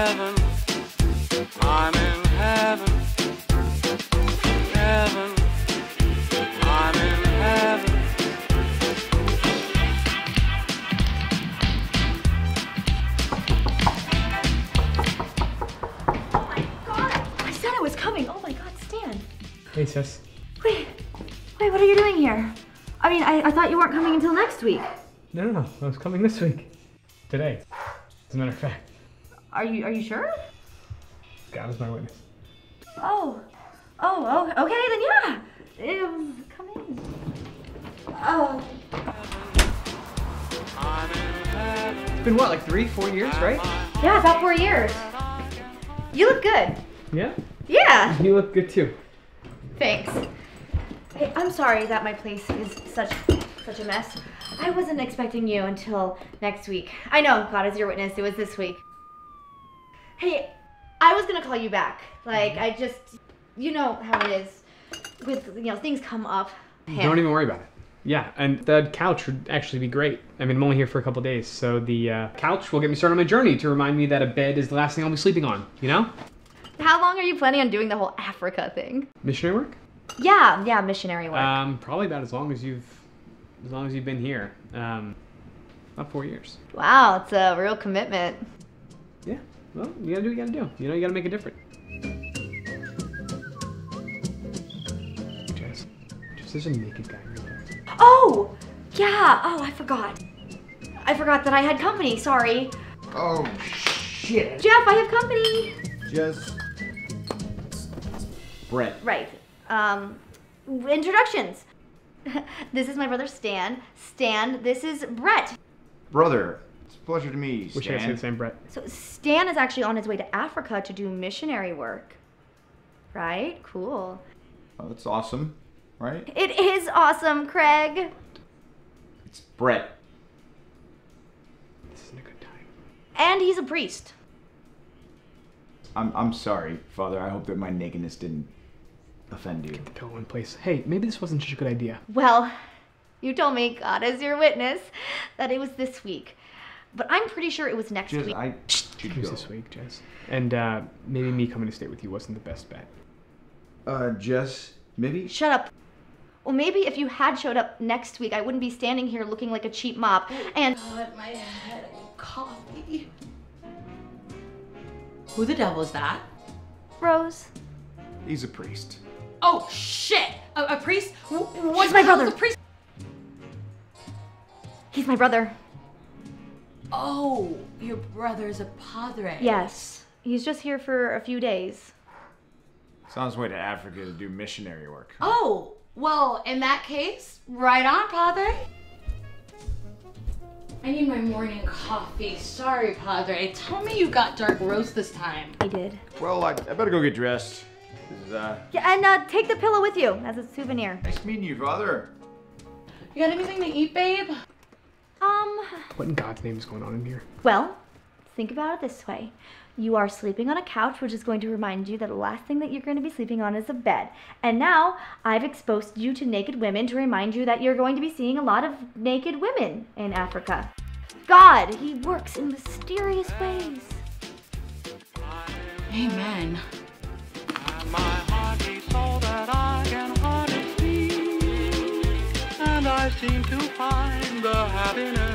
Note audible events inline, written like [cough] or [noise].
heaven. I'm in heaven. Heaven. I'm in heaven. Oh God, I said I was coming. Oh my God, Stan. Hey, sis. Wait, wait, what are you doing here? I mean, I, I thought you weren't coming until next week. No, no, no. I was coming this week. Today. As a matter of fact, Are you are you sure? God is my witness. Oh, oh, oh, okay, then yeah. Um, come in. Oh, I'm in heaven. It's been what, like three, four years, right? yeah, about four years. You look good. Yeah? Yeah. You look good too. Thanks. Hey, I'm sorry that my place is such such a mess. I wasn't expecting you until next week. I know, God is your witness. It was this week. Hey, I was gonna call you back. Like, I just, you know how it is. With you know, things come up. Don't even worry about it. Yeah, and the couch would actually be great. I mean, I'm only here for a couple days, so the uh, couch will get me started on my journey to remind me that a bed is the last thing I'll be sleeping on, you know? How long are you planning on doing the whole Africa thing? Missionary work? Yeah, yeah, missionary work. Um, probably about as long as you've, as long as you've been here. Um, about four years. wow, it's a real commitment. Yeah. Well, you gotta do what you gotta do. You know, you gotta make a difference. Jess, Jess, there's a naked guy. Oh, yeah. Oh, I forgot. I forgot that I had company. Sorry. Oh shit. Jeff, I have company. Just Brett. Right. Um, introductions. [laughs] this is my brother Stan. Stan, this is Brett. Brother. It's a pleasure to meet you, Wish I could say Stan. the same, Brett. So Stan is actually on his way to Africa to do missionary work. Right? Cool. Oh, that's awesome, right? It is awesome, Craig. It's Brett. This isn't a good time. And he's a priest. I'm I'm sorry, Father. I hope that my nakedness didn't offend you. Get The pillow in place. Hey, maybe this wasn't such a good idea. Well, you told me, God is your witness, that it was this week. But I'm pretty sure it was next Just week. I It was this week, Jess. And uh, maybe me coming to stay with you wasn't the best bet. uh Jess, maybe Shut up. Well, maybe if you had showed up next week, I wouldn't be standing here looking like a cheap mop. And God, my head, coffee. Who the devil is that? Rose, he's a priest. Oh shit! A, a priest? What's my brother. A priest? he's my brother. Oh, your brother's a padre. Yes, he's just here for a few days. He's on his way to Africa to do missionary work. Oh, well, in that case, right on, padre. I need my morning coffee. Sorry, padre. Tell me you got dark roast this time. I did. Well, I, I better go get dressed. uh, Yeah, and uh, take the pillow with you as a souvenir. nice meeting you, Father. You got anything to eat, babe? What in God's name is going on in here? well, think about it this way. You are sleeping on a couch, which is going to remind you that the last thing that you're going to be sleeping on is a bed. And now I've exposed you to naked women to remind you that you're going to be seeing a lot of naked women in Africa. God, He works in mysterious ways. Amen. My heart beats so that I can hardly speak. And I seem to find the happiness